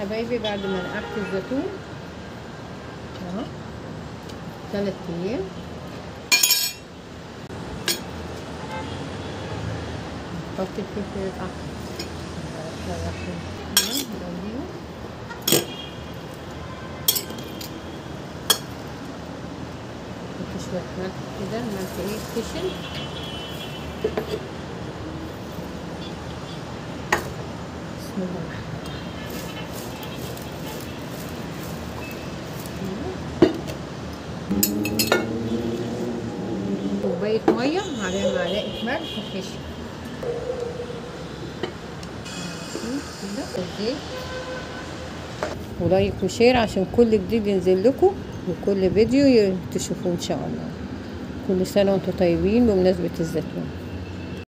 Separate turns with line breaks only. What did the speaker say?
حبايبي بعد ما نقعت الزيتون. اهو ثلاث أيام. نحط الفلفل الاحمر. نحط شوية ملح كده الملح إيه؟ يتخشن بسم الله. كوباية مية عليها معلقة ملح الزيت ولايك وشير عشان كل جديد ينزل لكم وكل فيديو تشوفوه إن شاء الله. كل سنة وأنتم طيبين بمناسبة الزيتون.